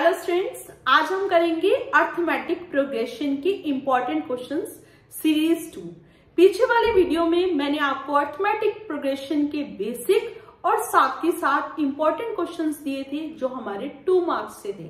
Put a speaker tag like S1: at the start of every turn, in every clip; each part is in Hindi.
S1: हेलो स्टूडेंट्स आज हम करेंगे अर्थमेटिक प्रोग्रेशन के इम्पोर्टेंट क्वेश्चंस सीरीज़ टू पीछे वाले वीडियो में मैंने आपको अर्थमेटिक प्रोग्रेशन के बेसिक और साथ ही साथ इम्पोर्टेंट क्वेश्चंस दिए थे जो हमारे टू मार्क्स से थे।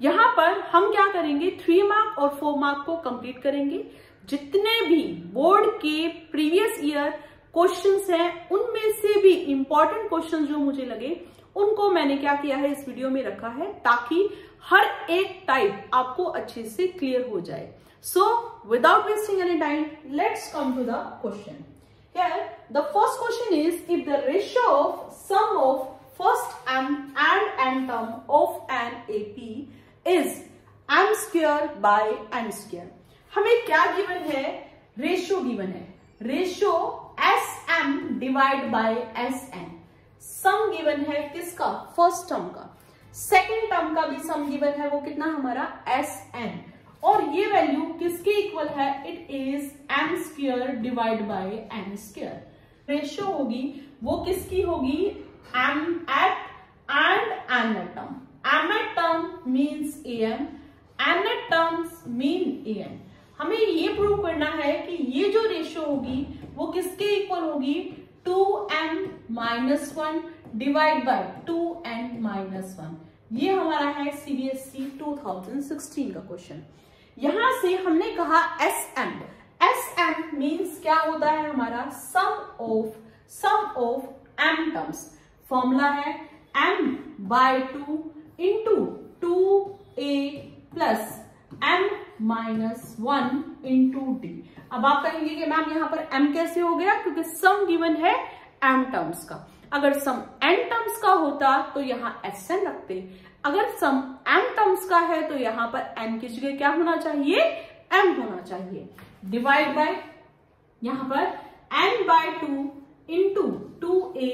S1: यहाँ पर हम क्या करेंगे? थ्री मार्क और फोर मार्क को कंप्लीट करेंगे। जितने भी बोर्ड के प्रीवियस ईयर क्वेश्चंस हैं, उनमें से भी इंपॉर्टेंट क्वेश्चंस जो मुझे लगे उनको मैंने क्या किया है, इस वीडियो में रखा है, ताकि हर एक टाइप आपको अच्छे से क्लियर हो जाए। So without wasting any time let's come to the question here, the first question is, if the ratio of sum of first m and n term of an ap is m square by n हमें क्या गिवन है? रेशियो गिवन है। Ratio S M divide by S N sum given है किसका? फ़र्स्ट टर्म का। सेकेंड टर्म का भी सम गिवन है, वो कितना? हमारा एस एन और ये वैल्यू किसके इक्वल है? It is M square divide by N square ratio होगी, वो किसकी होगी? M eight and N eight term M eight term means A M N eight terms mean A M हमें ये प्रूव करना है कि ये जो रेशियो होगी, वो किसके इक्वल होगी? Two N minus one divide by two N minus one ये हमारा है सीबीएसई 2016 का क्वेश्चन यहाँ से हमने कहा S M S M means क्या होता है हमारा? Sum of sum of M terms formula है M by two into two A plus M minus one into D अब आप कहेंगे कि मैम यहाँ पर एम कैसे हो गया? क्योंकि सम गिवन है एम टर्म्स का। अगर सम एन टर्म्स का होता तो यहाँ एस एन रखते अगर सम एम टर्म्स का है तो यहाँ पर एन की जगह क्या होना चाहिए? एम होना चाहिए। डिवाइड बाय यहाँ पर N by two into two A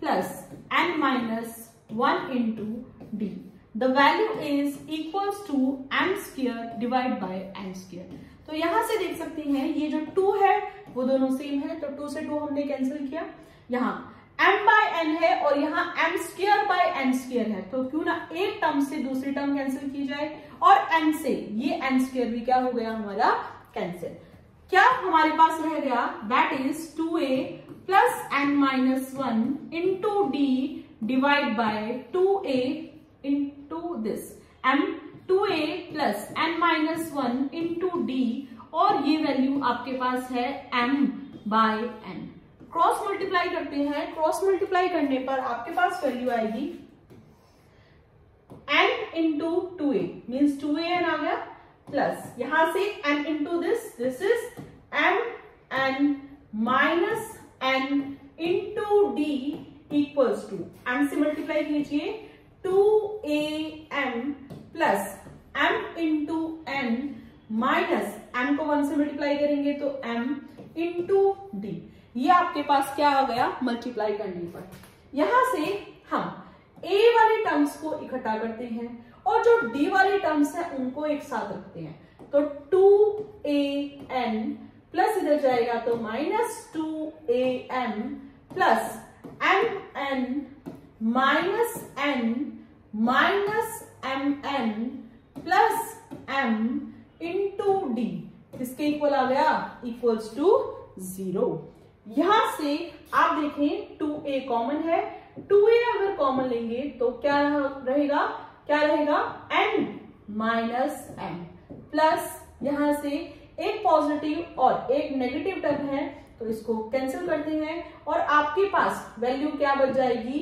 S1: plus N minus one into D the value is equals to M square divide by N square तो यहाँ से देख सकते हैं, ये जो टू है, वो दोनों सेम है तो टू से टू हमने कैंसिल किया। यहाँ m बाय एन है और यहाँ m square by N square है। तो क्यों ना एक टर्म से दूसरी टर्म कैंसिल की जाए और n से, ये एन स्क्र भी क्या हो गया हमारा? कैंसिल क्या हमारे पास रह गया? That is two A plus N minus one into D divide by two A into this M two A plus N minus one into D, और ये वैल्यू आपके पास है m by N. Cross multiply करते हैं। क्रॉस मल्टीप्लाई करने पर आपके पास वैल्यू आएगी n into two A means two A N आ गया प्लस। यहाँ से n into this this is m n minus n into D equals to. M से मल्टीप्लाई कीजिए, two A M plus M into N minus M को वन से मल्टीप्लाई करेंगे तो m इंटू डी ये आपके पास क्या आ गया? मल्टीप्लाई करने पर। यहाँ से हम ए वाले टर्म्स को इकट्ठा करते हैं और जो डी वाले टर्म्स हैं, उनको एक साथ रखते हैं। तो टू ए एन प्लस इधर जाएगा तो minus two A M plus M N minus N minus M N plus M into D किसके इक्वल आ गया? इक्वल्स टू ज़ीरो यहाँ से आप देखें टू ए कॉमन है। टू ए अगर कॉमन लेंगे तो क्या रहेगा? क्या रहेगा? एन माइनस एम प्लस यहाँ से एक पॉजिटिव और एक नेगेटिव टर्म है तो इसको कैंसिल करते हैं और आपके पास वैल्यू क्या बच जाएगी?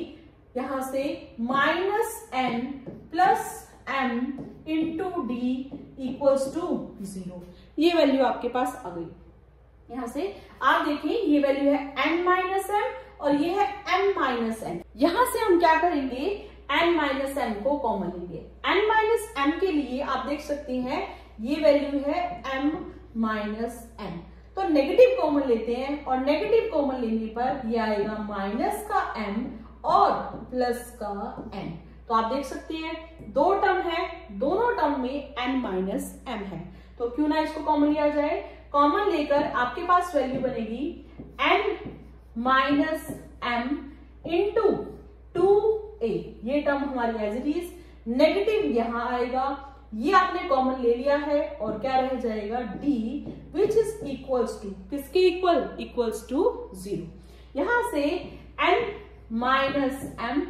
S1: यहाँ से minus N plus M into D equals to zero ये वैल्यू आपके पास आ गई। यहाँ से आप देखिए ये वैल्यू है n माइनस एम और ये है m माइनस एन यहाँ से हम क्या करेंगे? n माइनस एम को कॉमन लेंगे। n माइनस एम के लिए आप देख सकते हैं, ये वैल्यू है m माइनस एम तो नेगेटिव कॉमन लेते हैं और नेगेटिव कॉमन लेने पर ये आएगा माइनस का m और प्लस का n तो आप देख सकते हैं, दो टर्म है, दोनों टर्म में एन माइनस एम है। तो क्यों ना इसको कॉमन लिया जाए? कॉमन लेकर आपके पास वैल्यू बनेगी N minus M into two A ये टर्म हमारी एज इट इज़ नेगेटिव यहाँ आएगा। ये आपने कॉमन ले लिया है और क्या रह जाएगा? D which is equals to किसके इक्वल इक्वल्स टू ज़ीरो यहाँ से N minus M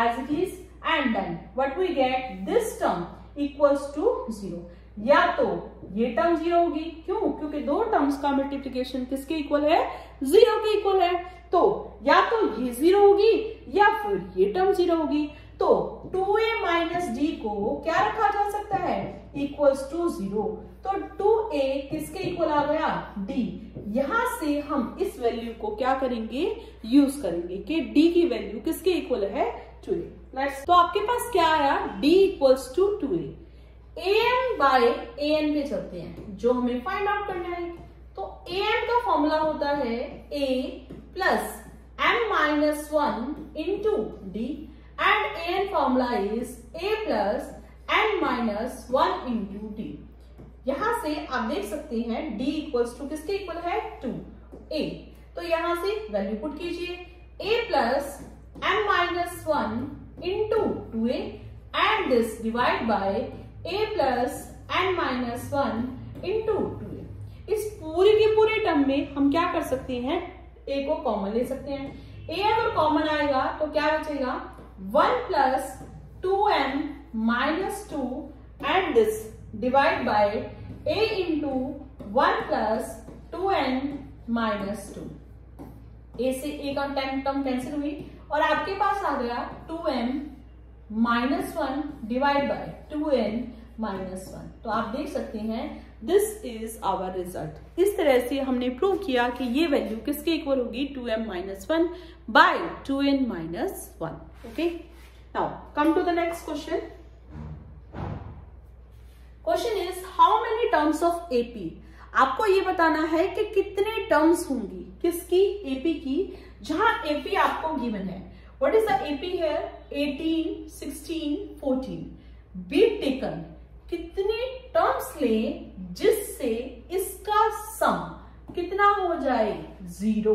S1: as it is and then what we get this term equals to zero या तो ये टर्म ज़ीरो होगी। क्यों? क्योंकि दो टर्म्स का मल्टीप्लीकेशन किसके इक्वल है? ज़ीरो के इक्वल है। तो या तो ये ज़ीरो होगी या फिर ये टर्म ज़ीरो होगी। तो 2a माइनस डी को क्या रखा जा सकता है? इक्वल्स टू ज़ीरो तो 2a किसके इक्वल आ गया? D. यहाँ से हम इस वैल्यू को क्या करेंगे? यूज़ करेंगे कि d की वैल्यू किसके इक्वल है? ए लेट्स तो आपके पास क्या आया? D equals to two A N by A N पे चलते हैं, जो हमें फाइंड आउट करना है। तो ए एन का फॉर्मूला होता है A plus M minus one into D and an formula is a plus n minus 1 into D यहाँ से आप देख सकते हैं, d इक्वल्स टू किसके इक्वल है? Two a. तो यहाँ से वैल्यू पुट कीजिए। A plus M minus one into two A and this divide by a plus n minus one into two A इस पूरी के पूरे टर्म में हम क्या कर सकते हैं? A को कॉमन ले सकते हैं। A अगर कॉमन आएगा तो क्या बचेगा? 1 plus 2m minus 2 and this divide by a into 1 plus 2n minus 2 a से ए का टेन टर्म कैंसिल हुई। और आपके पास आ गया 2m minus one divide by two N minus one तो आप देख सकते हैं दिस इज़ आवर रिज़ल्ट इस तरह से हमने प्रूव किया कि ये वैल्यू किसके इक्वल होगी? Two M minus one by two N minus one okay now come to the next question question is how many terms of AP आपको ये बताना है कि कितने टर्म्स होंगी? किसकी? एपी की? जहाँ एपी आपको गिवन है। What is the AP here 18 16 14 be taken कितने टर्म्स लें जिससे इसका सम कितना हो जाए? ज़ीरो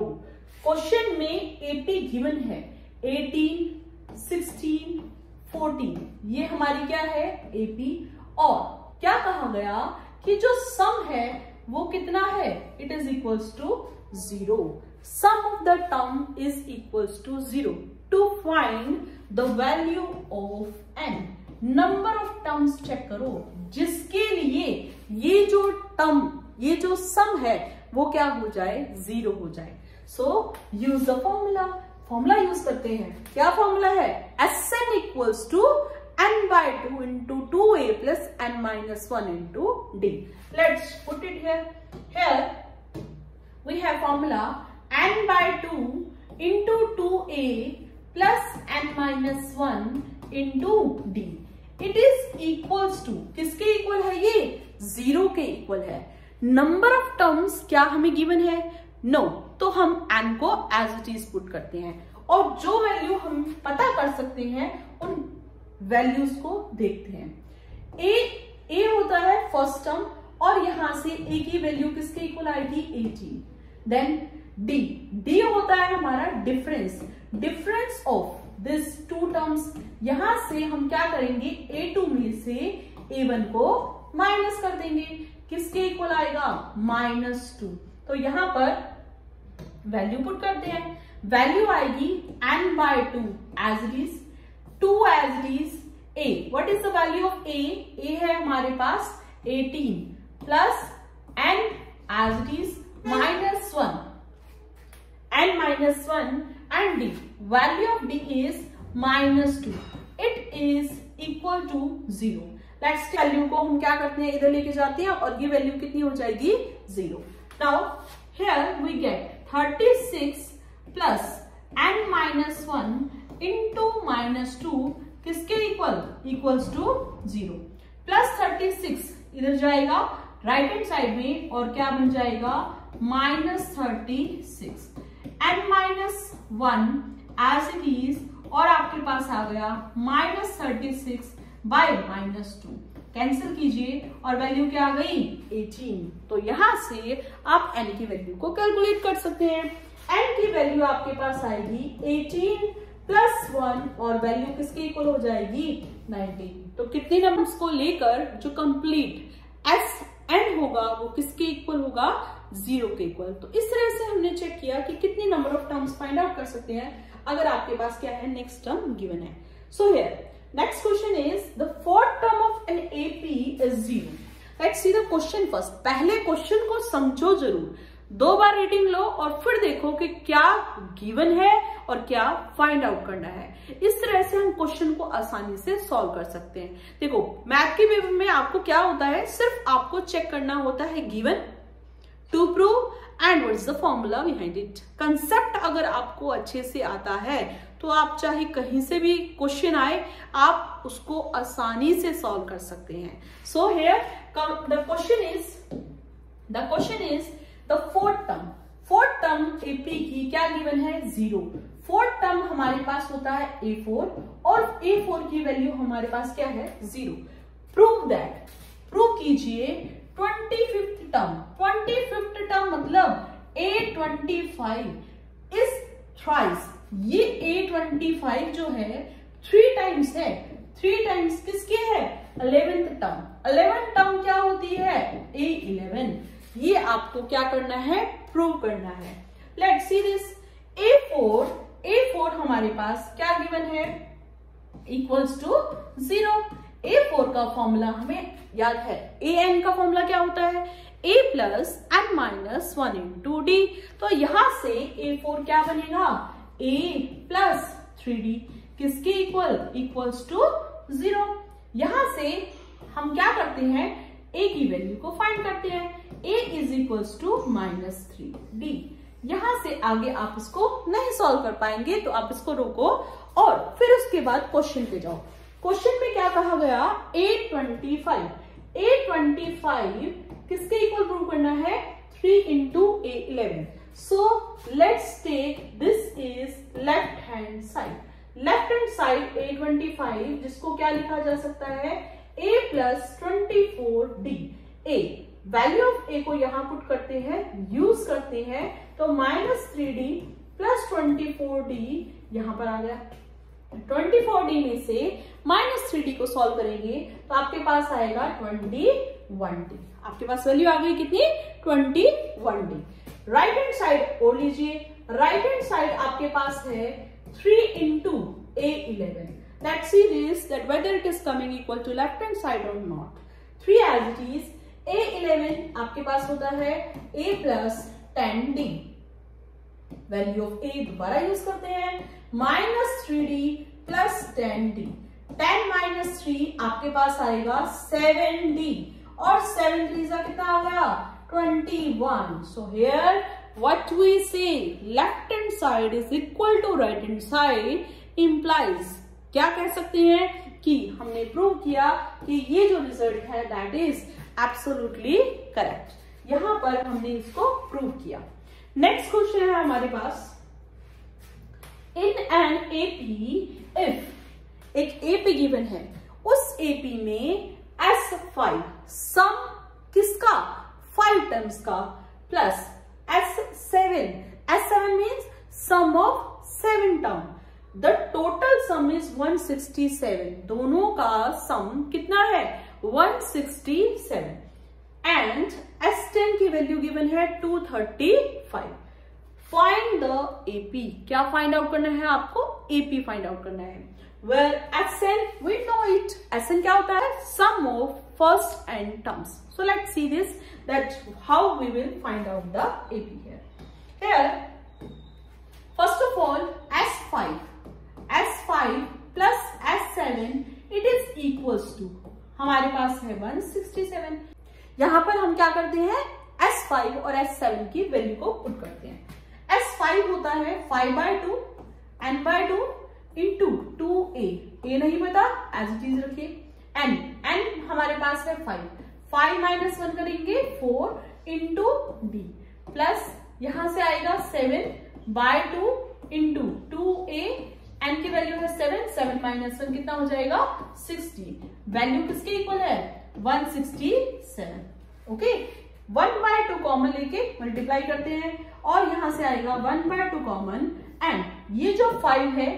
S1: क्वेश्चन में एपी गिवन है। 18, 16, 14 ये हमारी क्या है? एपी और क्या कहा गया कि जो सम है वो कितना है? It is equals to zero sum of the term is equals to zero to find the value of N number of terms check करो। जिसके लिए ये जो टर्म ये जो सम है, वो क्या हो जाए? ज़ीरो हो जाए। So use the formula formula use करते हैं। क्या फॉर्मूला है? S N equals to N by two into two A plus N minus one into D let's put it here here by two into two A plus N minus one into D it is equals to किसके इक्वल है ये? ज़ीरो के इक्वल है. नंबर ऑफ़ टर्म्स क्या हमें गिवन है? नो no, तो हम एन को एज इट इज़ पुट करते हैं. और जो वैल्यू हम पता कर सकते हैं उन वैल्यूज़ को देखते हैं. ए ए होता है फ़र्स्ट टर्म और यहाँ से ए की वैल्यू किसके इक्वल आएगी? एटीन देन डी डी होता है हमारा difference difference of this two terms यहाँ से हम क्या करेंगे? ए टू में से ए वन को माइनस कर देंगे. किसके इक्वल आएगा? माइनस टू तो यहाँ पर वैल्यू पुट करते हैं. वैल्यू आएगी N by two as it is two as it is A what is the value of A A है हमारे पास 18 plus N as it is minus one N minus one and d. Value of d is minus 2. It is equal to 0. Let's value को हम क्या करते हैं? इधर लेके जाते हैं और ये वैल्यू कितनी हो जाएगी? Zero now here we get 36 plus N minus one into minus two किसके equal equals to zero plus thirty six इधर जाएगा राइट हैंड साइड में और क्या बन जाएगा? Minus thirty six N minus one as it is और आपके पास आ गया minus thirty six by minus two cancel कीजिए, और वैल्यू क्या आ गई? 18 तो यहाँ से आप एन की वैल्यू को कैलकुलेट कर सकते हैं। एन की वैल्यू आपके पास आएगी 18 प्लस वन और वैल्यू किसके इक्वल हो जाएगी? 90 तो कितने नंबर्स को लेकर जो कंप्लीट एस एन होगा, वो किसके इक्वल होगा? ज़ीरो के इक्वल तो इस तरह से हमने चेक किया कि कितने number of terms find out कर सकते हैं, अगर आपके पास क्या है नेक्स्ट टर्म गिवन है। So here next question is the fourth term of an AP is zero let's see the question first पहले क्वेश्चन को समझो ज़रूर। दो बार रीडिंग लो और फिर देखो कि क्या गिवन है और क्या फाइंड आउट करना है। इस तरह से हम क्वेश्चन को आसानी से सॉल्व कर सकते हैं। देखो मैथ के पेपर में आपको क्या होता है? सिर्फ़ आपको चेक करना होता है given to prove and what is the formula behind it concept अगर आपको अच्छे से आता है तो आप चाहे कहीं से भी क्वेश्चन आए, आप उसको आसानी से सॉल्व कर सकते हैं। So here the question is the question is the fourth term fourth term AP की क्या गिवन है? ज़ीरो फोर्थ टर्म हमारे पास होता है ए फोर और ए फोर की वैल्यू हमारे पास क्या है? ज़ीरो प्रूव दैट प्रूव कीजिए twenty fifth term twenty fifth term मतलब ए ट्वेंटी फाइव इस थ्राइस ये ए ट्वेंटी फाइव जो है थ्री टाइम्स है. थ्री टाइम्स किसके है? अलेवेंथ टर्म अलेवेंथ टर्म क्या होती है? ए इलेवन ये आपको क्या करना है? प्रूव करना है. Let see this A four A four हमारे पास क्या गिवन है? Equals to zero A four का फॉर्मूला हमें याद है। ए एन का फॉर्मूला क्या होता है? A plus N minus one into D तो यहाँ से ए फोर क्या बनेगा? ए प्लस थ्री डी किसके इक्वल इक्वल्स टू ज़ीरो यहाँ से हम क्या करते हैं? ए की वैल्यू को फाइंड करते हैं। A is equals to minus three D यहाँ से आगे आप इसको नहीं सॉल्व कर पाएँगे तो आप इसको रोको और फिर उसके बाद क्वेश्चन पे जाओ। क्वेश्चन में क्या कहा गया? A twenty five A twenty five किसके इक्वल प्रूव करना है? Three into A eleven so let's take this is left hand side left hand side A twenty five जिसको क्या लिखा जा सकता है? A plus twenty four D A value of A को यहाँ पुट करते हैं यूज़ करते हैं तो minus three D plus twenty four D यहाँ पर आ गया। ट्वेंटी फोर डी में से माइनस थ्री डी को सॉल्व करेंगे तो आपके पास आएगा ट्वेंटी वन डी। आपके पास वैल्यू आ गई कितनी? Twenty one D. Right hand side और लीजिए। राइट हैंड साइड आपके पास है three into A eleven Let's see this, that whether it is coming equal to left hand side or not. 3 as it is A11 आपके पास होता है A plus 10D value of A दोबारा यूज़ करते हैं। Minus three D plus ten D. Ten minus three आपके पास आएगा सेवन डी। और सेवन का कितना आ गया? Twenty one. So here what we say left hand side is equal to right hand side implies क्या कह सकते हैं? कि हमने प्रूव किया कि ये जो रिज़ल्ट है दैट इज़ एब्सोल्युटली करेक्ट यहाँ पर हमने इसको प्रूव किया। नेक्स्ट क्वेश्चन है हमारे पास। इन एन एपी इफ़, एक एपी गिवन है, उस एपी में एस फाइव, सम किसका? फाइव टर्म्स का, plus S seven S seven means sum of seven term the total sum is 167 दोनों का सम कितना है? 167 एंड S10 की वैल्यू गिवन है 235 फाइंड द एपी क्या फाइंड आउट करना है आपको? एपी फाइंड आउट करना है। Well S N we know it S N क्या होता है? Sum of first and terms so let see this that how we will find out the AP here here first of all S five S5 plus S7 it is equals to हमारे पास है 167 यहाँ पर हम क्या करते हैं? S5 और S7 की वैल्यू को पुट करते हैं। S5 होता है five by two N by two into two A A नहीं पता एज इट इज़ रखिए। एन एन हमारे पास है 5 फाइव माइनस वन करेंगे फोर इंटू डी प्लस यहाँ से आएगा seven by two into two A N की वैल्यू है सेवन सेवन माइनस वन कितना हो जाएगा? सिक्सटी वैल्यू किसके इक्वल है? One sixty seven okay one by two common लेके मल्टीप्लाई करते हैं और यहाँ से आएगा one by two common and ये जो फाइव है,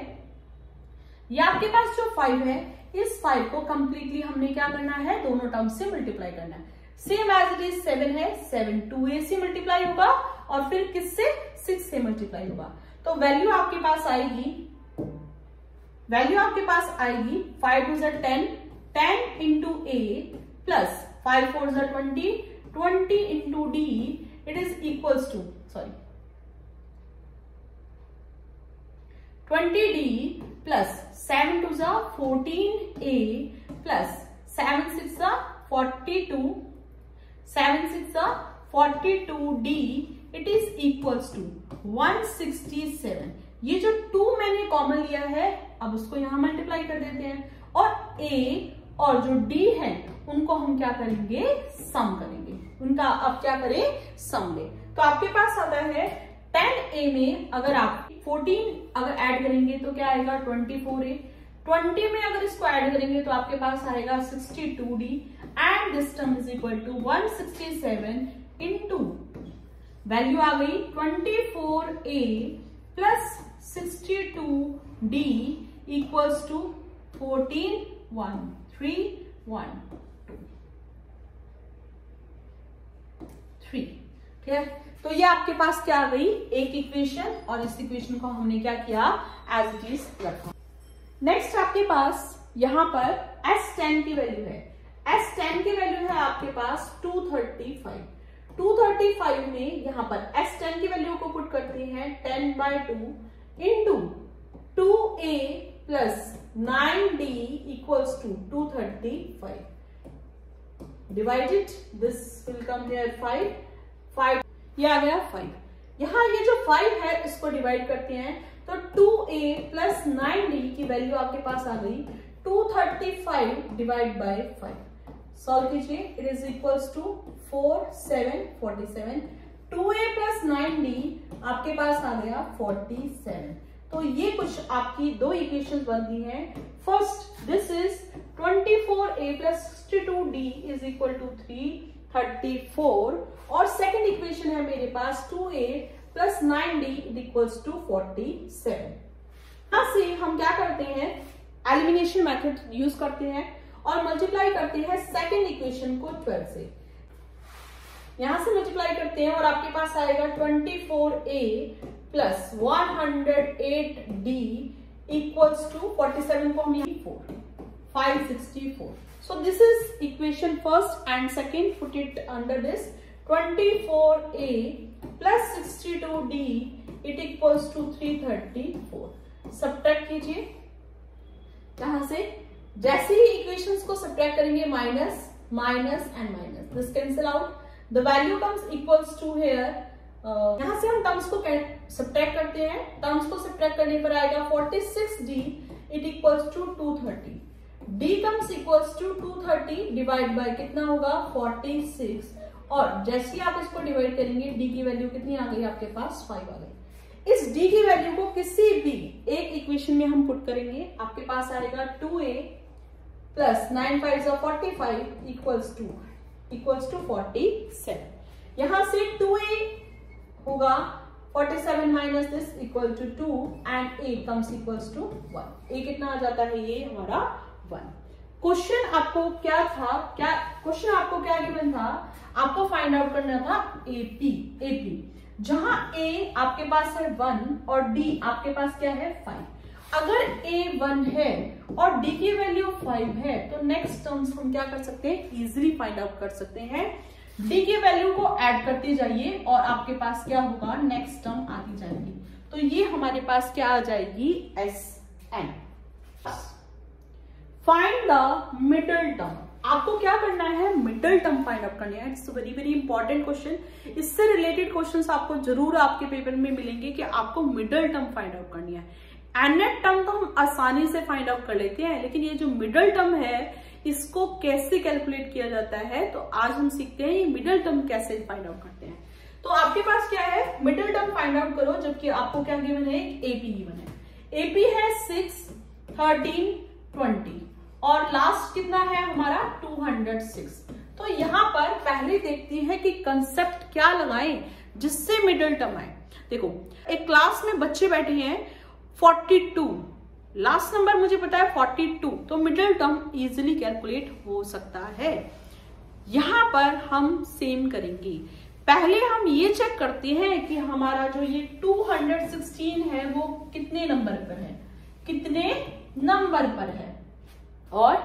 S1: ये आपके पास जो फाइव है, इस फाइव को कंप्लीटली हमने क्या करना है? दोनों टर्म से मल्टीप्लाई करना है। Same as it is seven है सेवन टू ए से मल्टीप्लाई होगा और फिर किससे? सिक्स से मल्टीप्लाई होगा। तो वैल्यू आपके पास आएगी वैल्यू आपके पास आएगी फाइव टू जर ten ten into A plus five four जर twenty twenty into D it is equals to sorry twenty D plus seven two ज़ा fourteen A plus seven six ज़ा फोर्टी टू सेवन सिक्स ज़ा forty two D it is equals to one sixty seven ये जो टू मैंने कॉमन लिया है, अब उसको यहाँ मल्टीप्लाई कर देते हैं। और ए और जो डी है, उनको हम क्या करेंगे? सम करेंगे। उनका अब क्या करें? सम ले तो आपके पास आता है टेन ए में अगर आप फोर्टीन अगर ऐड करेंगे तो क्या आएगा? ट्वेंटी फोर ए। ट्वेंटी में अगर इसको ऐड करेंगे तो आपके पास आएगा sixty two D. And this term is equal to one sixty seven into value आ गई twenty four A plus sixty two D equals to fourteen one three one two three ठीक है तो ये आपके पास क्या आ गई? एक इक्वेशन और इस इक्वेशन को हमने क्या किया? एज इट इज़ रखा नेक्स्ट आपके पास यहाँ पर एस टेन की वैल्यू है। एस टेन की वैल्यू है आपके पास two thirty five two thirty five में यहाँ पर एस टेन की वैल्यू को पुट करते हैं ten by two into two A plus nine D equals to two thirty five divided this will come here five five ये आ गया फाइव यहाँ ये जो फाइव है, इसको डिवाइड करते हैं। तो two a plus nine d की वैल्यू आपके पास आ गई। Two thirty five divide by five solve कीजिए। It is equals to four seven forty seven two a plus nine d आपके पास आ गया फोर्टी सेवन तो ये कुछ आपकी दो इक्वेशन बनती हैं। First this is twenty four a plus two d is equal to three thirty four और सेकेंड इक्वेशन है मेरे पास two a plus nine d equals to forty seven यहाँ से हम क्या करते हैं? एलिमिनेशन मेथड यूज़ करते हैं और मल्टीप्लाई करते हैं सेकेंड इक्वेशन को ट्वेल्व से. यहाँ से मल्टीप्लाई करते हैं और आपके पास आएगा twenty four a plus one hundred eight d equals to forty seven को हम five sixty four So, this is equation first and second. Put it under this. 24a plus 62d it equals to 334. Subtract कीजिए। कहा से जैसे ही इक्वेशंस को सब्ट्रैक्ट करेंगे minus minus and minus this cancel out the value comes equals to here यहाँ से हम टर्म्स को सब्ट्रैक्ट करते हैं। टर्म्स को सब्ट्रैक्ट करने पर आएगा 46d it equals to 230 d equals to two thirty divide by कितना होगा? फोर्टी सिक्स और जैसे ही आप इसको डिवाइड करेंगे डी की वैल्यू कितनी आ गई आपके पास? फाइव आ गई. इस डी की वैल्यू को किसी भी एक इक्वेशन में हम पुट करेंगे, आपके पास आएगा two a plus nine five forty five equals to equals to forty seven यहाँ से टू ए होगा 47 minus this equal to two and a comes equals to one a कितना आ जाता है? ये हमारा वन। क्वेश्चन आपको क्या था? क्या क्वेश्चन आपको क्या गिवन था? आपको फाइंड आउट करना था एपी एपी जहाँ ए आपके पास है वन और डी आपके पास क्या है फाइव अगर ए वन है और डी की वैल्यू फाइव है तो नेक्स्ट टर्म्स हम क्या कर सकते हैं? इजिली फाइंड आउट कर सकते हैं। डी की वैल्यू को ऐड करते जाइए और आपके पास क्या होगा? नेक्स्ट टर्म आती जाएगी। तो ये हमारे पास क्या आ जाएगी? S n find the middle term आपको क्या करना है? मिडल टर्म फाइंड आउट करना है। It's very very important question इससे रिलेटेड क्वेश्चंस आपको ज़रूर आपके पेपर में मिलेंगे कि आपको मिडल टर्म फाइंड आउट करनी है। एनेट टर्म तो हम आसानी से फाइंड आउट कर लेते हैं, लेकिन ये जो मिडल टर्म है, इसको कैसे कैलकुलेट किया जाता है? तो आज हम सीखते हैं ये मिडल टर्म कैसे फाइंड आउट करते हैं। तो आपके पास क्या है? मिडल टर्म फाइंड आउट करो, जबकि आपको क्या गिवन है? एपी गिवन है। एपी है सिक्स थर्टीन ट्वेंटी और लास्ट कितना है हमारा? 206 तो यहाँ पर पहले देखते हैं कि कंसेप्ट क्या लगाएँ, जिससे मिडिल टर्म आए। देखो, एक क्लास में बच्चे बैठे हैं 42 लास्ट नंबर मुझे पता है 42 तो मिडिल टर्म इजिली कैलकुलेट हो सकता है। यहाँ पर हम सेम करेंगे। पहले हम ये चेक करते हैं कि हमारा जो ये 216 है, वो कितने नंबर पर है? कितने नंबर पर है? और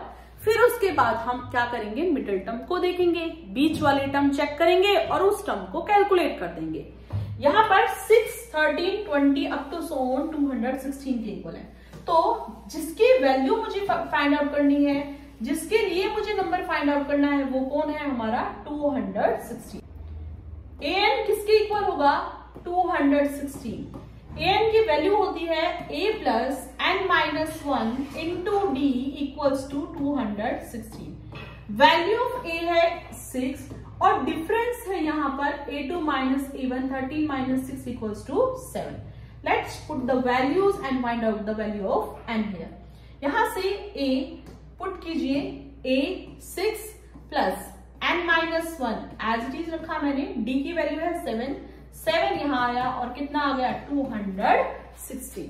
S1: फिर उसके बाद हम क्या करेंगे? मिडिल टर्म को देखेंगे। बीच वाले टर्म चेक करेंगे और उस टर्म को कैलकुलेट कर देंगे। यहाँ पर six thirteen twenty up to Son two hundred sixteen के इक्वल है। तो जिसकी वैल्यू मुझे फाइंड आउट करनी है, जिसके लिए मुझे नंबर फाइंड आउट करना है, वो कौन है हमारा? टू हंड्रेड सिक्सटीन एन किसके इक्वल होगा? टू हंड्रेड सिक्सटीन एन की वैल्यू होती है a plus n minus one into d equals to two hundred sixteen value of a है सिक्स और डिफरेंस है यहाँ पर a two minus a one thirteen minus six equals to seven let's put the values and find out the value of n here यहाँ से ए पुट कीजिए a six plus n minus one as it is रखा मैंने डी की वैल्यू है सेवन सेवन यहाँ आया और कितना आ गया? Two hundred sixteen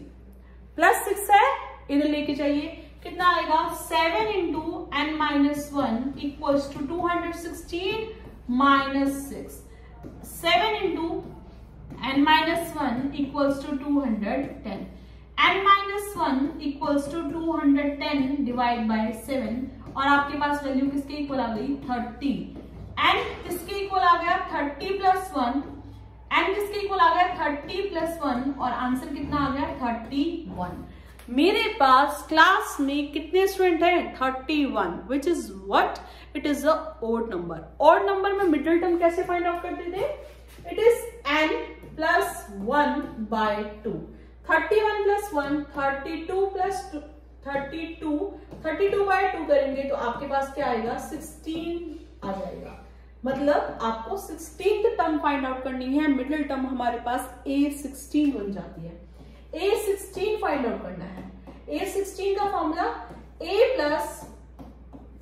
S1: plus six है, इधर लेके जाइए। कितना आएगा? Seven into n minus one equals to two hundred sixteen minus 6. 7 into n minus 1 equals to 210. n minus 1 equals to 210 divide by 7 और आपके पास वैल्यू किसके इक्वल आ गई? 30. n किसके इक्वल आ गया? 30 प्लस 1 n किसके इक्वल आ गया? 30 प्लस 1 और आंसर कितना आ गया? 31. मेरे पास क्लास में कितने स्टूडेंट हैं? 31 which is what it is a odd number odd number में मिडिल टर्म कैसे फाइंड आउट करते थे? It is n plus one by two thirty one plus one thirty two plus thirty two thirty two by two करेंगे तो आपके पास क्या आएगा? सिक्सटीन आ जाएगा. मतलब आपको सिक्सटीन टर्म फाइंड आउट करनी है मिडिल टर्म हमारे पास ए सिक्सटीन बन जाती है। ए सिक्सटीन फाइंड आउट करना है। ए सिक्सटीन का formula a plus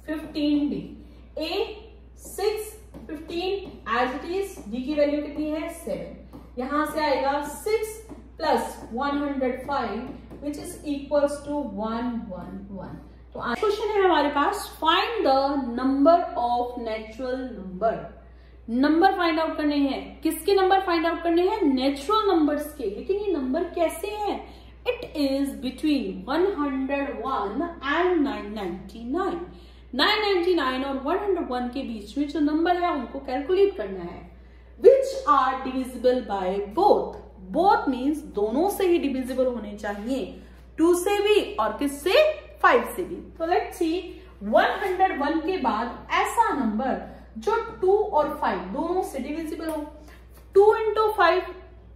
S1: fifteen d a six fifteen as it is d की वैल्यू कितनी है? सेवन यहाँ से आएगा six plus one hundred five which is equals to one one one तो क्वेश्चन है हमारे पास find the number of natural number number find out करने हैं। किसके नंबर फाइंड आउट करने हैं? नेचुरल नंबर्स के। लेकिन ये नंबर कैसे हैं? इट इज़ बिटवीन 101 एंड 999 999 और 101 के बीच में जो नंबर है, उनको कैलकुलेट करना है। Which are divisible by both both means दोनों से ही डिविजिबल होने चाहिए। टू से भी और किससे? फाइव से भी तो लेट सी 101 के बाद ऐसा नंबर जो टू और फाइव दोनों से डिविजिबल हो. टू इंटू फाइव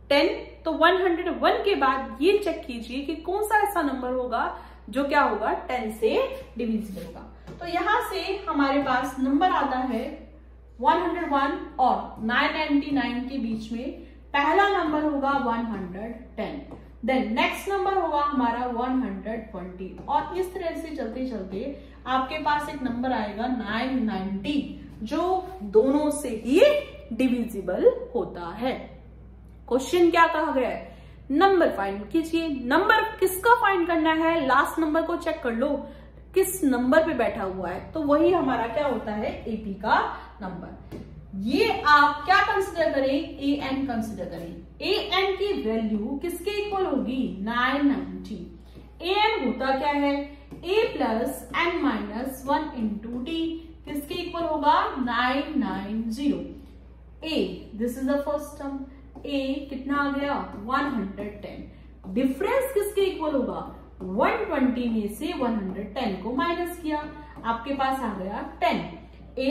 S1: टेन तो 101 के बाद ये चेक कीजिए कि कौन सा ऐसा नंबर होगा जो क्या होगा? 10 से डिविजिबल होगा. तो यहाँ से हमारे पास नंबर आता है 101 और 999 के बीच में. पहला नंबर होगा 110 देन नेक्स्ट नंबर होगा हमारा 120 और इस तरह से चलते चलते आपके पास एक नंबर आएगा 990 जो दोनों से ही डिविजिबल होता है। क्वेश्चन क्या कहा गया है? नंबर फाइंड कीजिए। नंबर किसका फाइंड करना है? लास्ट नंबर को चेक कर लो। किस नंबर पे बैठा हुआ है? तो वही हमारा क्या होता है? एपी का नंबर ये आप क्या कंसिडर करें? ए एन कंसिडर करें। ए एन की वैल्यू किसके इक्वल होगी? नाइन नाइनटी ए एन होता क्या है? A plus n minus one into d किसके इक्वल होगा? Nine nine zero a this is the first term a कितना आ गया? वन हंड्रेड टेन डिफरेंस किसके इक्वल होगा? 120 में से 110 को माइनस किया। आपके पास आ गया 10 a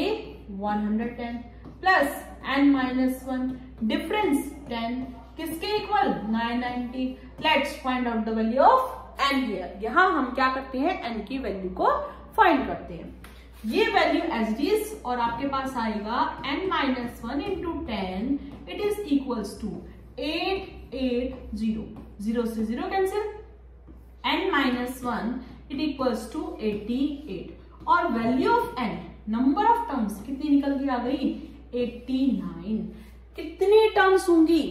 S1: 110 plus n minus one difference ten किसके equal 990 let's find out the value of n here यहाँ हम क्या करते हैं? एन की वैल्यू को फाइंड करते हैं. ये वैल्यू एज इज़ और आपके पास आएगा n minus one into ten it is equals to eight eight zero zero से zero cancel n minus one it equals to eighty eight और value of n number of terms कितनी निकल के आ गई? एट्टी नाइन कितनी टर्म्स होंगी?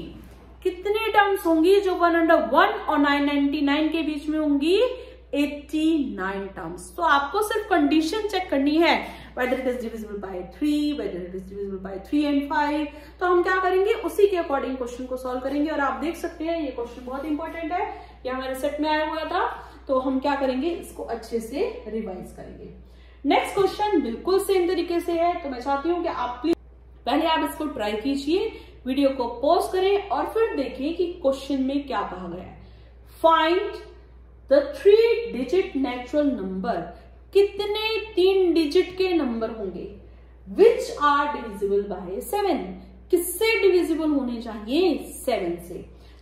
S1: कितने टर्म्स होंगी जो वन अंडर वन और नाइन नाइनटी नाइन के बीच में होंगी? 89 टर्म्स तो आपको सिर्फ़ कंडीशन चेक करनी है whether it is divisible by three whether it is divisible by three and five तो हम क्या करेंगे? उसी के अकॉर्डिंग क्वेश्चन को सॉल्व करेंगे और आप देख सकते हैं, ये क्वेश्चन बहुत इंपॉर्टेंट है। ये हमारे सेट में आया हुआ था। तो हम क्या करेंगे? इसको अच्छे से रिवाइज करेंगे। नेक्स्ट क्वेश्चन बिल्कुल सेम तरीके से है। तो मैं चाहती हूँ कि आप प्लीज़ पहले आप इसको ट्राई कीजिए वीडियो को पॉज करें और फिर देखें कि क्वेश्चन में क्या कहा गया है। Find the three digit natural number कितने तीन डिजिट के नंबर होंगे? Which are divisible by seven किससे डिविजिबल होने चाहिए सेवन से?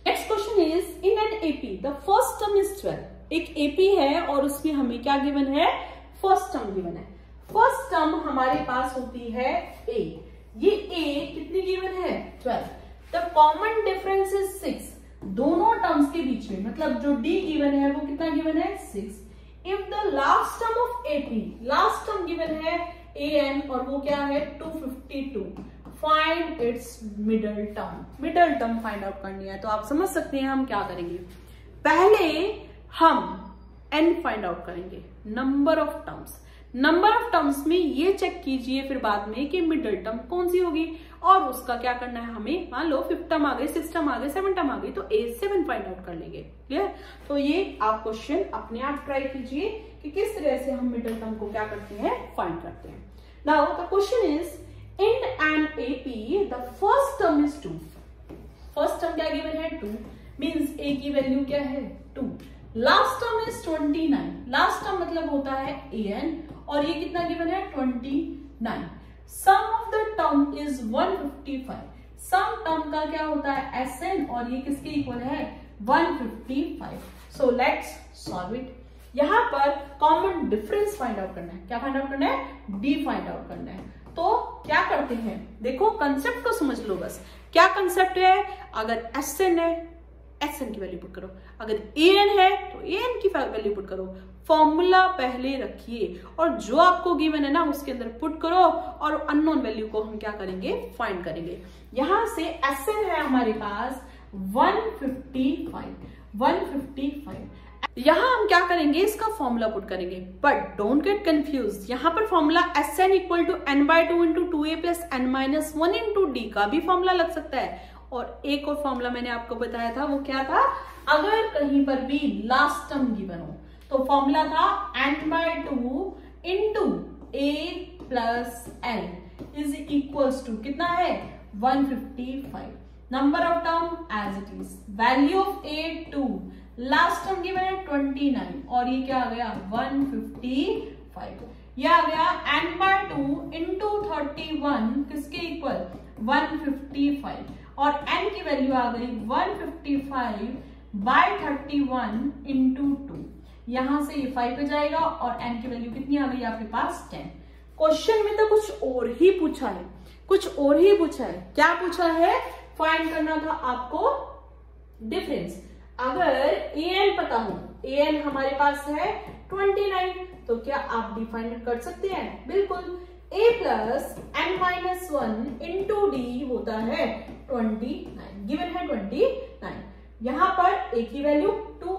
S1: Next question is in an AP the first term is twelve एक एपी है और उसमें हमें क्या गिवन है? फ़र्स्ट टर्म गिवन है। फ़र्स्ट टर्म हमारे पास होती है ए ये ए कितनी गिवन है twelve the common difference is six दोनों टर्म्स के बीच में मतलब जो डी गिवन है, वो कितना गिवन है? Six if the last term of AP last term given है ए एन और वो क्या है? 252 find its middle term middle term find out करनी है तो आप समझ सकते हैं हम क्या करेंगे। पहले हम एन फाइंड आउट करेंगे number of terms number of terms में ये चेक कीजिए, फिर बाद में कि मिडल टर्म कौन सी होगी। और उसका क्या करना है हमें? मान लो फिफ्थ टर्म आ गई सिक्स टर्म आ गई सेवन टर्म आ गई तो ए सेवन फाइंड आउट कर लेंगे। क्लियर तो ये आप क्वेश्चन अपने आप ट्राई कीजिए कि किस तरह से हम मिडल टर्म को क्या करते हैं? फाइंड करते हैं। Now the question is in an AP the first term is two first term क्या गिवन है? टू मीन्स ए की वैल्यू क्या है? Two last term is twenty nine last term मतलब होता है ए एन और ये कितना गिवन है? Twenty nine sum of the term is 155 sum term का क्या होता है? एस एन और ये किसके इक्वल है? 155 सो लेट्स सॉल्व इट यहाँ पर कॉमन डिफरेंस फाइंड आउट करना है. क्या फाइंड आउट करना है? डी फाइंड आउट करना है. तो क्या करते हैं? देखो कंसेप्ट को समझ लो बस. क्या कंसेप्ट है? अगर एस एन है एस एन की वैल्यू पुट करो. अगर ए एन है तो ए एन की वैल्यू पुट करो. फॉर्मूला पहले रखिए। और जो आपको गिवन है ना, उसके अंदर पुट करो और अननोन वैल्यू को हम क्या करेंगे? फाइंड करेंगे। यहाँ से एस है हमारे पास 155 155 यहाँ हम क्या करेंगे? इसका फॉर्मूला पुट करेंगे। बट डोंट गेट कंफ्यूज यहाँ पर formula s n equal to n by two into two a plus n minus one into d का भी फॉर्मूला लग सकता है। और एक और फॉर्मूला मैंने आपको बताया था, वो क्या था? अगर कहीं पर भी लास्ट टर्म गिवन हो तो फॉर्मूला था n by two into a plus l is equals to कितना है? 155 number of term as it is value of a two last term given है 29 और ये क्या आ गया? 155 ये आ गया n by two into thirty किसके इक्वल 155 और n की वैल्यू आ गई 155 fifty five by thirty one into two यहाँ से ये 5 पे जाएगा और n की वैल्यू कितनी आ गई आपके पास 10 क्वेश्चन में तो कुछ और ही पूछा है. कुछ और ही पूछा है. क्या पूछा है? फाइंड करना था आपको डिफरेंस अगर ए एन पता हो ए एन हमारे पास है 29 तो क्या आप डिफाइन कर सकते हैं? बिल्कुल. A plus n minus one into d होता है ट्वेंटी नाइन गिवन है ट्वेंटी नाइन यहाँ पर ए की value two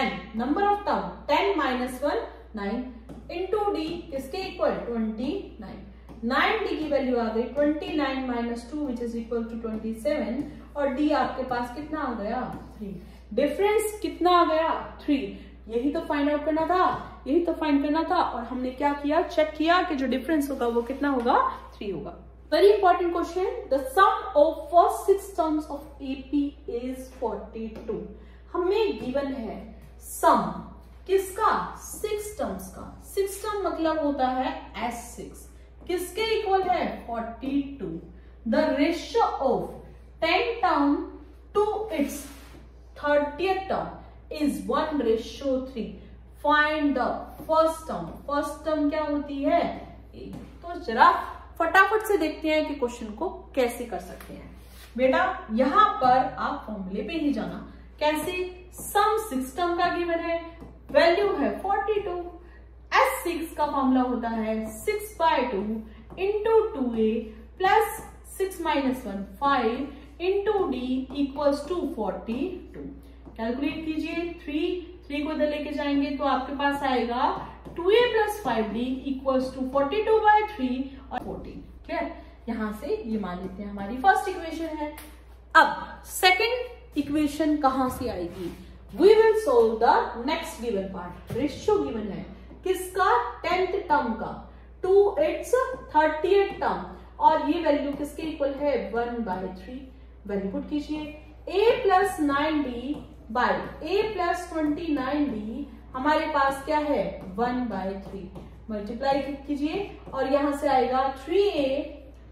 S1: n number of term ten minus one nine into d किसके equal twenty nine nine d की वैल्यू आ गई twenty nine minus two which is equal to twenty seven और डी आपके पास कितना आ गया? थ्री डिफरेंस कितना आ गया? थ्री यही तो फाइंड आउट करना था, यही तो फाइंड करना था। और हमने क्या किया? चेक किया कि जो डिफरेंस होगा, वो कितना होगा? थ्री होगा. Very important question the sum of first six terms of AP is forty two हमें गिवन है सम, किसका? सिक्स टर्म्स का। सिक्स टर्म मतलब होता है एस सिक्स किसके इक्वल है? Forty two the ratio of ten term to its thirty term is one ratio three find the first term first term क्या होती है? तो जरा फटाफट से देखते हैं कि क्वेश्चन को कैसे कर सकते हैं। बेटा, यहाँ पर आप फॉर्मूले पे ही जाना। कैसे? सम सिक्स टर्म का गिवन है वैल्यू है फोर्टी टू एस सिक्स का फॉर्मूला होता है six by two into two a plus six minus one five into d equals to forty two calculate कीजिए थ्री थ्री को लेके जाएँगे तो आपके पास आएगा two a plus five d equals to forty two by three और फोर्टीन क्लियर यहाँ से ये मान लेते हैं, हमारी फ़र्स्ट इक्वेशन है। अब सेकेंड इक्वेशन कहाँ से आएगी? We will solve the next given part ratio given है। किसका? टेंथ टर्म का। To its thirty eight term और ये वैल्यू किसके इक्वल है? One by three value put कीजिए। A plus nine d by a plus twenty nine d हमारे पास क्या है? वन बाय थ्री मल्टीप्लाई कीजिए। और यहाँ से आएगा three a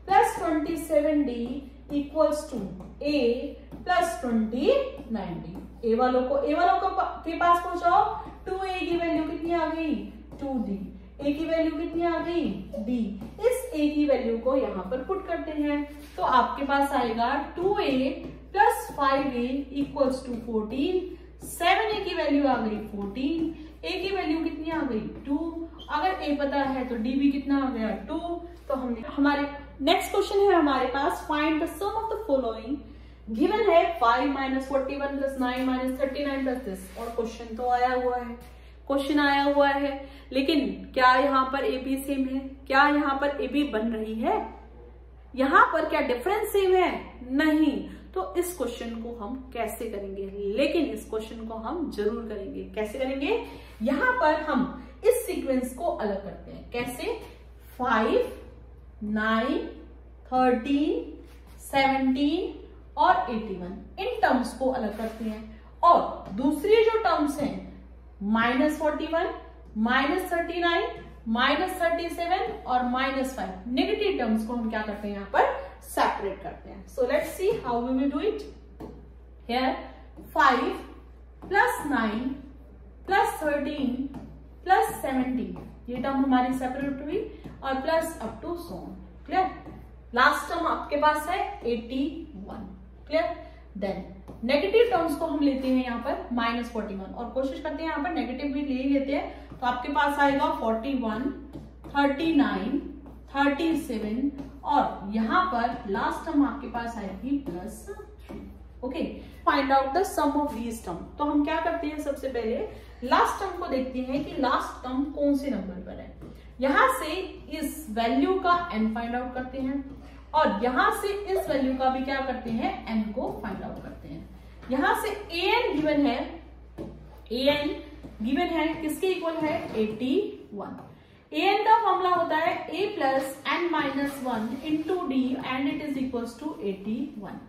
S1: plus twenty seven d equals to a plus twenty nine d a वालों को ए वालों को के पास पहुंचाओ। टू ए की वैल्यू कितनी आ गई? टू डी ए की वैल्यू कितनी आ गई? डी इस ए की वैल्यू को यहाँ पर पुट करते हैं। तो आपके पास आएगा two a plus five a equals to fourteen seven a की वैल्यू आ गई फोर्टीन ए की वैल्यू कितनी आ गई? टू अगर ए पता है तो डी भी कितना आ गया? टू तो हमने हमारे नेक्स्ट क्वेश्चन है हमारे पास find the sum of the following given है five minus forty one plus nine minus thirty nine plus this और क्वेश्चन तो आया हुआ है। क्वेश्चन आया हुआ है। लेकिन क्या यहाँ पर ए बी सेम है? क्या यहाँ पर ए बी बन रही है? यहाँ पर क्या डिफरेंस सेम है? नहीं। तो इस क्वेश्चन को हम कैसे करेंगे? लेकिन इस क्वेश्चन को हम ज़रूर करेंगे। कैसे करेंगे? यहाँ पर हम इस सीक्वेंस को अलग करते हैं। कैसे? फाइव नाइन, थर्टीन, सेवनटीन और एटी वन इन टर्म्स को अलग करते हैं। और दूसरी जो टर्म्स हैं, minus forty one, minus thirty nine, minus thirty seven और माइनस फाइव। नेगेटिव टर्म्स को हम क्या करते हैं यहाँ पर? सेपरेट करते हैं। So let's see how we will do it here five plus nine plus thirteen plus seventeen ये टर्म हमारी सेपरेट हुई। और plus up to so on clear last term आपके पास है eighty one clear then negative terms को हम लेते हैं यहाँ पर माइनस फोर्टी वन और कोशिश करते हैं यहाँ पर नेगेटिव भी ले ही लेते हैं. तो आपके पास आएगा forty one thirty nine thirty seven और यहाँ पर लास्ट टर्म आपके पास आएगी plus three okay find out the sum of these term तो हम क्या करते हैं सबसे पहले? लास्ट टर्म को देखते हैं कि लास्ट टर्म कौन से नंबर पर है? यहाँ से इस वैल्यू का एन फाइंड आउट करते हैं और यहाँ से इस वैल्यू का भी क्या करते हैं एन को फाइंड आउट करते हैं। यहाँ से ए एन गिवन है ए एन गिवन है, किसके इक्वल है? एटी वन ए एन का फॉर्मूला होता है a plus n minus one into d and it is equal to eighty one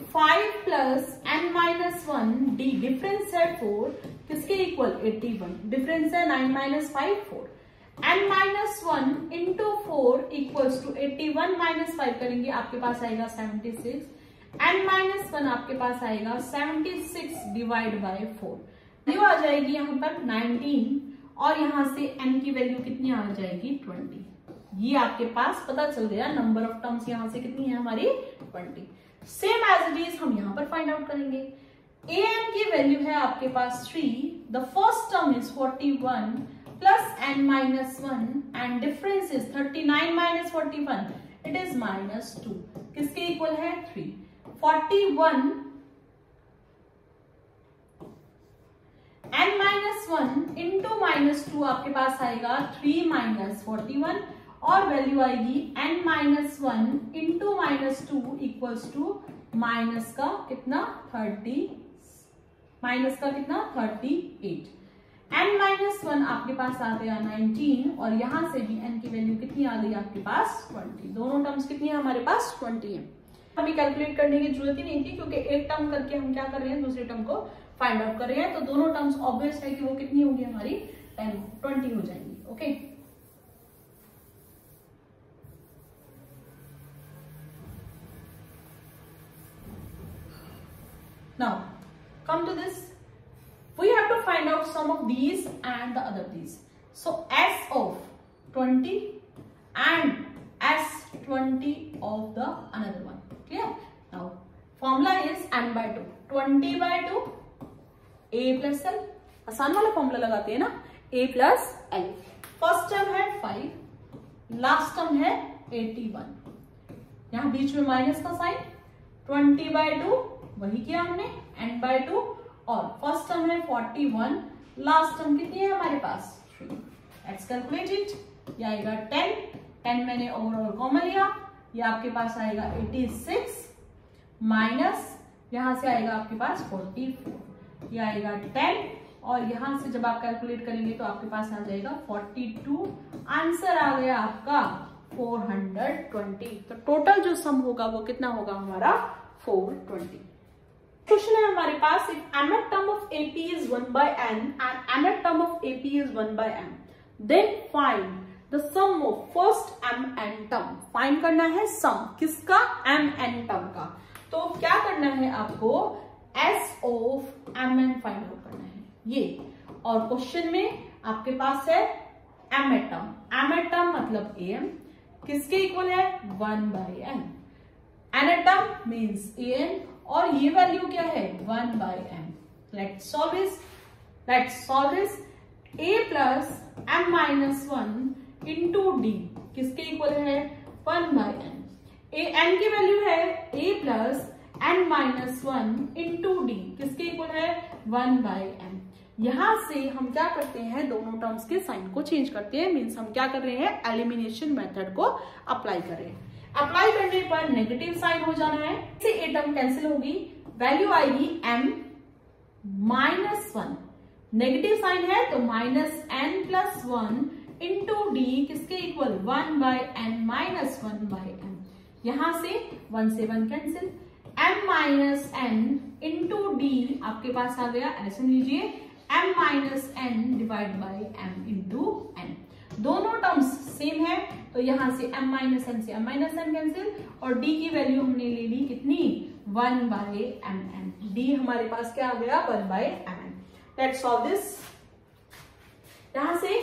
S1: five plus n minus one d difference है फोर किसके इक्वल एट्टी वन डिफरेंस है nine minus five four n minus one into four equals to eighty one minus five करेंगे, आपके पास आएगा seventy six n minus one आपके पास आएगा seventy six divide by four जो आ जाएगी यहाँ पर नाइनटीन और यहाँ से एन की वैल्यू कितनी आ जाएगी? ट्वेंटी ये आपके पास पता चल गया नंबर ऑफ़ टर्म्स यहाँ से कितनी है हमारी? Twenty same as it is हम यहाँ पर फाइंड आउट करेंगे. ए एन की वैल्यू है आपके पास three the first term is forty one minus one and difference is thirty nine minus forty one it is minus two किसके इक्वल है? Three forty one n minus one into minus आपके पास आएगा. थ्री माइनस फोर्टी वन और वैल्यू आएगी. N minus one into minus two equals to minus का कितना? थर्टी माइनस का कितना? Thirty eight n minus one आपके पास आ गया नाइनटीन और यहाँ से भी एन की वैल्यू कितनी आ गई आपके पास ट्वेंटी दोनों टर्म्स कितनी है हमारे पास ट्वेंटी है। हमें कैलकुलेट करने की ज़रूरत ही नहीं थी क्योंकि एक टर्म करके हम क्या कर रहे हैं दूसरे टर्म को फाइंड आउट कर रहे हैं। तो दोनों टर्म्स ऑब्वियस है कि वो कितनी होगी हमारी टेन ट्वेंटी हो जाएँगी okay Now, come to this. Out some of these and the other these. So, S of 20 and S20 of the another one. Clear? Now, formula is n by 2. 20 by 2, A plus L. आसान वाला फॉर्मूला लगाते हैं ना A plus L. First term है 5, लास्ट टर्म है 81. यहाँ बीच में माइनस का साइन 20 बाय टू वही किया हमने एन बाय टू और फ़र्स्ट टर्म है 41 लास्ट टर्म कितनी है हमारे पास? थ्री लेट्स कैलकुलेट ये आएगा टेन टेन मैंने ओवरऑल कॉमन लिया, ये आपके पास आएगा एटी सिक्स माइनस यहाँ से आएगा आपके पास फोर्टी फोर ये आएगा टेन और यहाँ से जब आप कैलकुलेट करेंगे तो आपके पास आ जाएगा फोर्टी टू आंसर आ गया आपका फोर हंड्रेड ट्वेंटी तो टोटल जो सम होगा वो कितना होगा हमारा फोर ट्वेंटी क्वेश्चन है हमारे पास if m eighth term of AP is one by n and m eighth term of AP is one by m then find the sum of first m n term find करना है सम किसका? एम एन टर्म का। तो क्या करना है आपको? S of m n find out करना है। ये, और क्वेश्चन में आपके पास है m eighth term m eighth term मतलब ए एम किसके इक्वल है? One by n n eighth term means a n और ये वैल्यू क्या है? One by n let solve this let solve this a plus m minus one into d किसके इक्वल है? One by n a n की वैल्यू है a plus n minus one into d किसके इक्वल है? वन बाई एन यहाँ से हम क्या करते हैं? दोनों टर्म्स के साइन को चेंज करते हैं। मीन्स हम क्या कर रहे हैं? एलिमिनेशन मेथड को अप्लाई कर रहे हैं। अप्लाई करने पर नेगेटिव साइन हो जाना है। इसे ए टर्म कैंसिल होगी। वैल्यू आएगी m minus one negative sign है तो minus n plus one into d किसके equal one by n minus one by n यहाँ से वन से one cancel m minus n into d आपके पास आ गया। ऐसे लीजिए m minus n divide by m into n दोनों टर्म्स सेम है तो यहाँ से m माइनस एन से m माइनस एन कैंसिल और d की वैल्यू हमने ले ली कितनी? One by m n d हमारे पास क्या आ गया? One by m n let solve this यहाँ से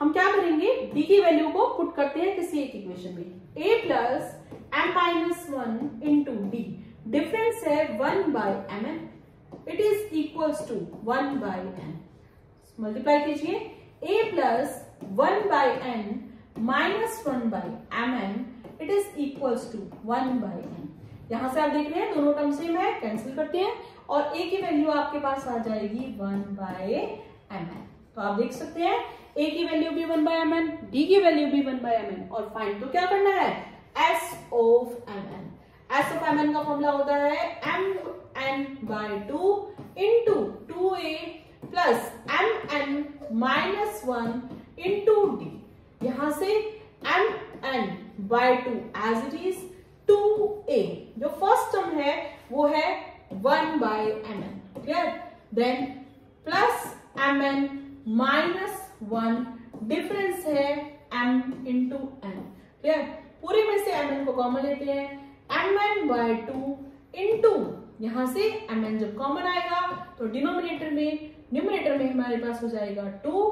S1: हम क्या करेंगे? d की वैल्यू को पुट करते हैं किसी एक इक्वेशन में. a plus m minus one into d difference है one by m n it is equals to one by n multiply कीजिए. A plus one by n minus one by m n it is equals to one by n यहाँ से आप देख रहे हैं, दोनों टर्म सेम है कैंसिल करते हैं, और ए की वैल्यू आपके पास आ जाएगी वन बाय एम एन तो आप देख सकते हैं ए की वैल्यू भी one by m n d की वैल्यू भी वन बाय एम एन और फाइंड तो क्या करना है? S of m n S of m n का फॉर्मूला होता है m n by two into two a plus m n minus one into d यहाँ से m n by two as it is two a जो फ़र्स्ट टर्म है, वो है one by m n clear then plus m n minus one difference है एम इंटू एन क्लियर पूरे में से एम एन को कॉमन लेते हैं. M n by two into यहाँ से एम एन जब कॉमन आएगा तो डिनोमिनेटर में न्यूमिनेटर में हमारे पास हो जाएगा two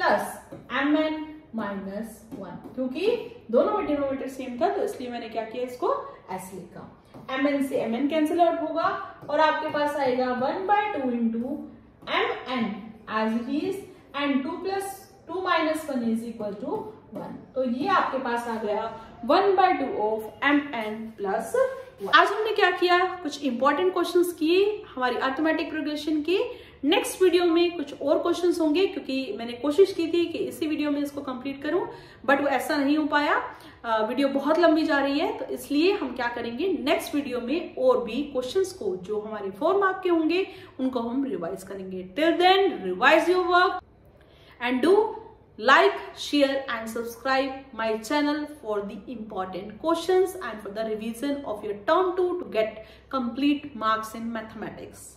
S1: plus m n minus one. क्योंकि दोनों में डिनोमिनेटर सेम था तो इसलिए मैंने क्या किया इसको? ऐसे लिखा। एम एन से एम एन कैंसिल आउट होगा और आपके पास आएगा one by two into m n as it is and two plus two minus one is equal to one तो ये आपके पास आ गया one by two of m n plus आज हमने क्या किया? कुछ इंपॉर्टेंट क्वेश्चंस किए, हमारी अर्थमेटिक प्रोग्रेशन की। नेक्स्ट वीडियो में कुछ और क्वेश्चंस होंगे क्योंकि मैंने कोशिश की थी कि इसी वीडियो में इसको कंप्लीट करूँ बट वो ऐसा नहीं हो पाया। आ, वीडियो बहुत लंबी जा रही है तो इसलिए हम क्या करेंगे? नेक्स्ट वीडियो में और भी क्वेश्चंस को जो हमारे फोर मार्क के होंगे उनको हम रिवाइज करेंगे। Till then revise your work and do like share and subscribe my channel for the important questions and for the revision of your term 2 to get complete marks in mathematics.